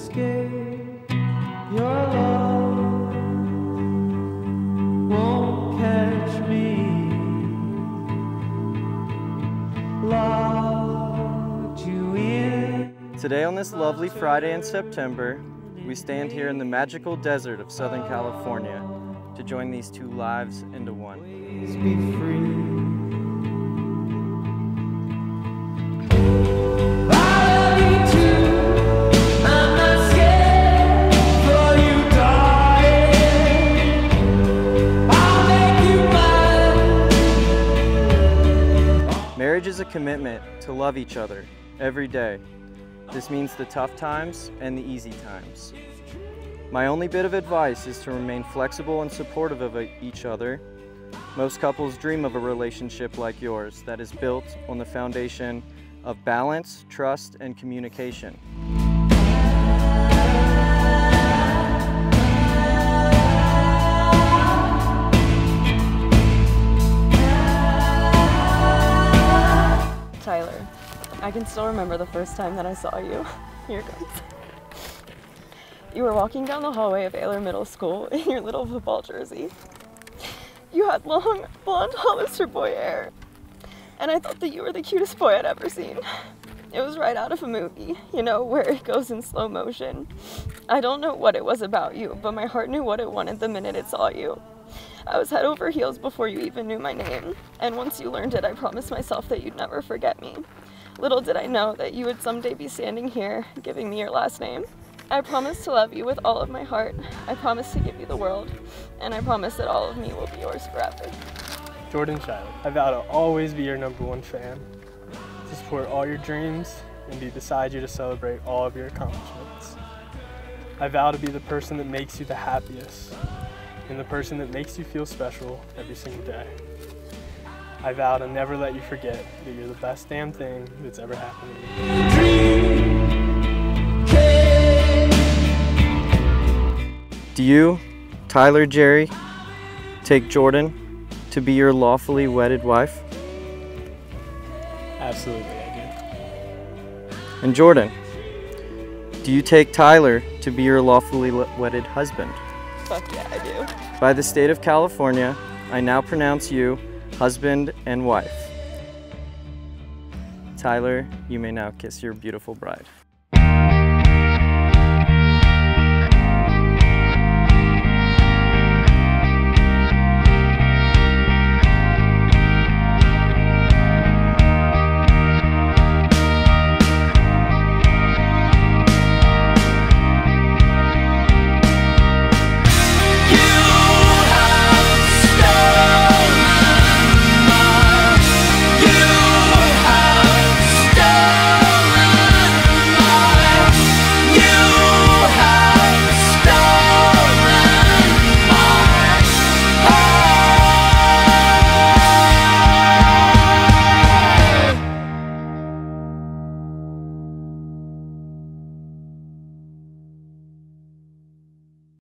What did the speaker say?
escape your love won't catch me. Locked you in. Today on this lovely Friday in September we stand here in the magical desert of Southern California to join these two lives into one. A commitment to love each other every day. This means the tough times and the easy times. My only bit of advice is to remain flexible and supportive of each other. Most couples dream of a relationship like yours that is built on the foundation of balance, trust, and communication. I can still remember the first time that I saw you. Here goes. You were walking down the hallway of Ayler Middle School in your little football jersey. You had long, blonde Hollister boy hair. And I thought that you were the cutest boy I'd ever seen. It was right out of a movie, you know, where it goes in slow motion. I don't know what it was about you, but my heart knew what it wanted the minute it saw you. I was head over heels before you even knew my name, and once you learned it, I promised myself that you'd never forget me. Little did I know that you would someday be standing here, giving me your last name. I promise to love you with all of my heart. I promise to give you the world, and I promise that all of me will be yours forever. Jordan Shiloh, I vow to always be your number one fan, to support all your dreams, and be beside you to celebrate all of your accomplishments. I vow to be the person that makes you the happiest, and the person that makes you feel special every single day. I vow to never let you forget that you're the best damn thing that's ever happened to me. Do you, Tyler Jerry, take Jordan to be your lawfully wedded wife? Absolutely, I do. And Jordan, do you take Tyler to be your lawfully wedded husband? Fuck yeah, I do. By the state of California, I now pronounce you husband and wife. Tyler, you may now kiss your beautiful bride.